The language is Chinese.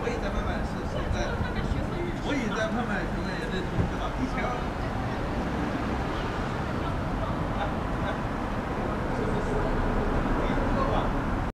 我也在慢慢是是在我也在外面